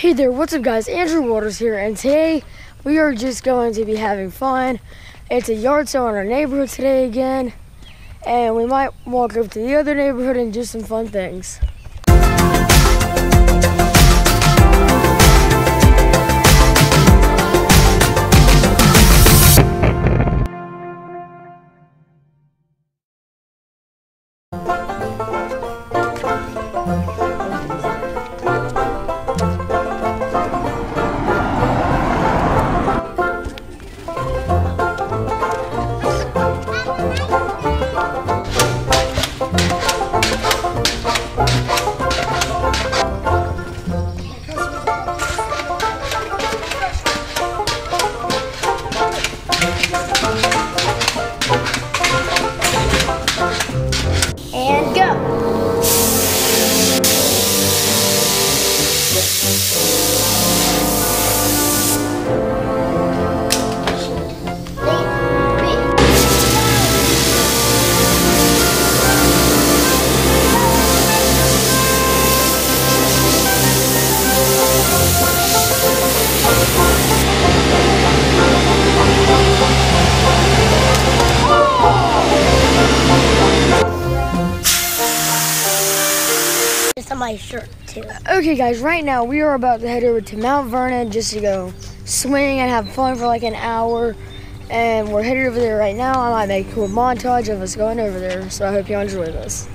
Hey there, what's up guys? Andrew Waters here and today we are just going to be having fun. It's a yard sale in our neighborhood today again and we might walk up to the other neighborhood and do some fun things. My shirt too. Okay guys, right now we are about to head over to Mount Vernon just to go swing and have fun for like an hour. And we're headed over there right now. I might make a cool montage of us going over there. So I hope you enjoy this.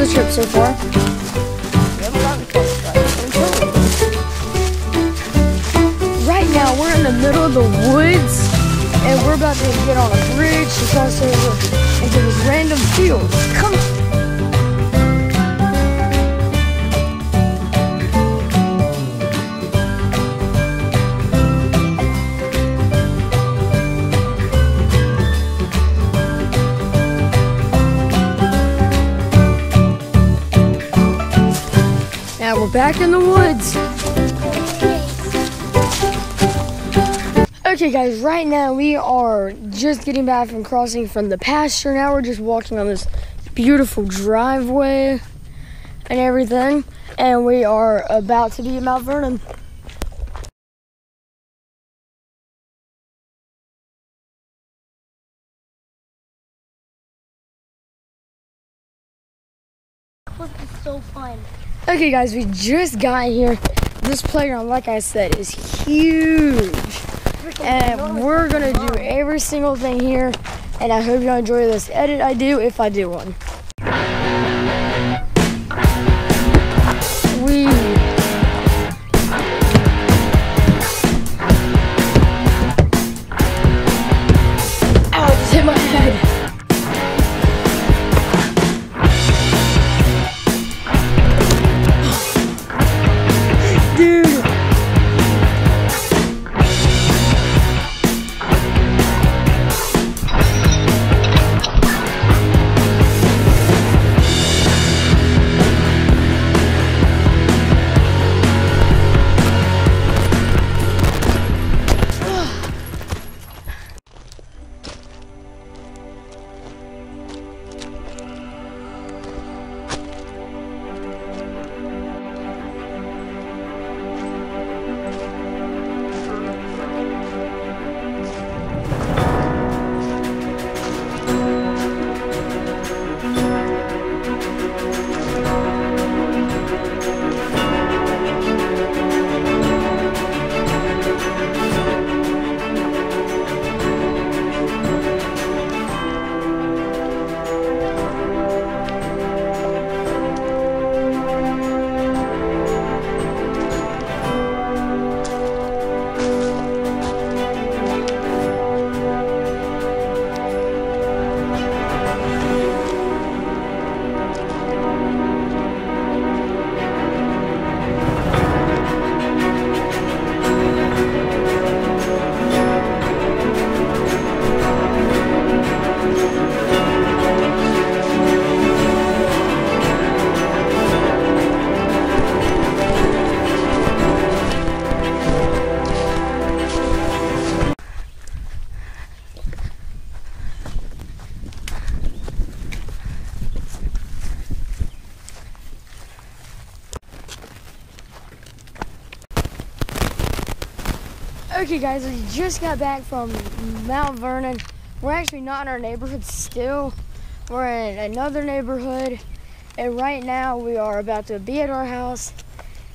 The trip so far? Right now, we're in the middle of the woods, and we're about to get on a bridge to cross over into this random field. Come we're back in the woods. Okay, guys, right now we are just getting back from crossing from the pasture. Now we're just walking on this beautiful driveway and everything. And we are about to be at Mount Vernon. This is so fun. Okay, guys, we just got here. This playground, like I said, is huge. And we're gonna do every single thing here. And I hope you enjoy this edit I do if I do one. Okay, guys, we just got back from Mount Vernon. We're actually not in our neighborhood still. We're in another neighborhood, and right now we are about to be at our house,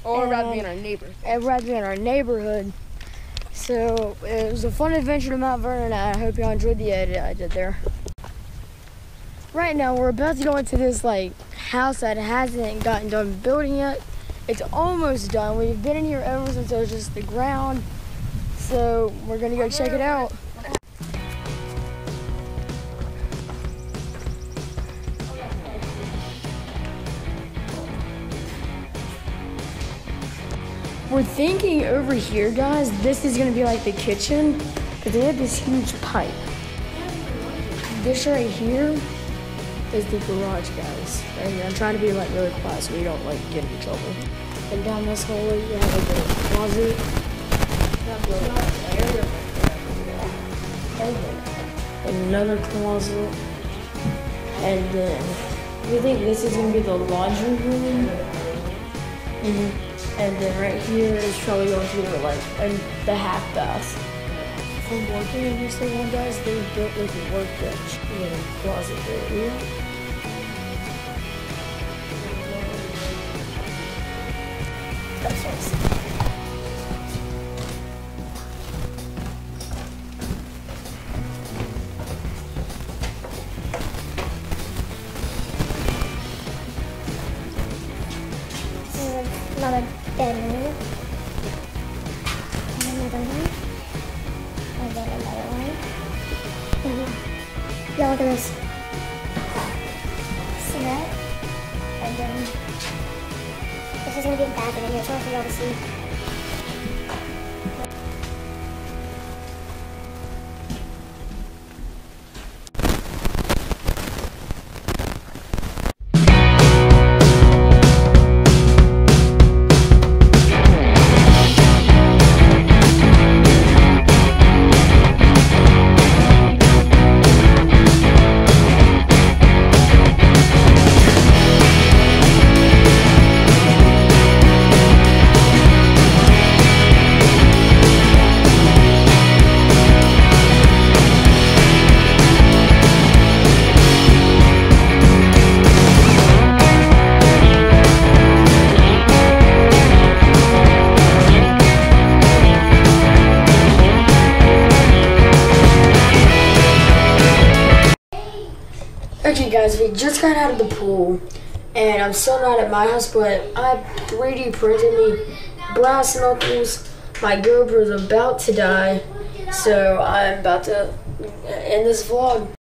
Or we're about to be in our neighbor. and we're about to be in our neighborhood. So it was a fun adventure to Mount Vernon. I hope y'all enjoyed the edit I did there. Right now, we're about to go into this like house that hasn't gotten done building yet. It's almost done. We've been in here ever since it was just the ground. So we're gonna go check it out. We're thinking over here, guys, this is gonna be like the kitchen, because they have this huge pipe. This right here is the garage, guys. And I'm trying to be like really quiet so we don't like get in trouble. And down this hallway, you have like a closet. Another closet. And then we think this is gonna be the laundry room. Mm-hmm. And then right here is probably going to be like and the half bath. From working in this one, guys, they built like a workbench and a closet area. Yeah, look at this. See that? And then this is gonna be a bathroom in here, so I want y'all to see. Okay, guys, we just got out of the pool, and I'm still not at my house, but I 3D printed me brass knuckles. My GoPro's about to die, so I'm about to end this vlog.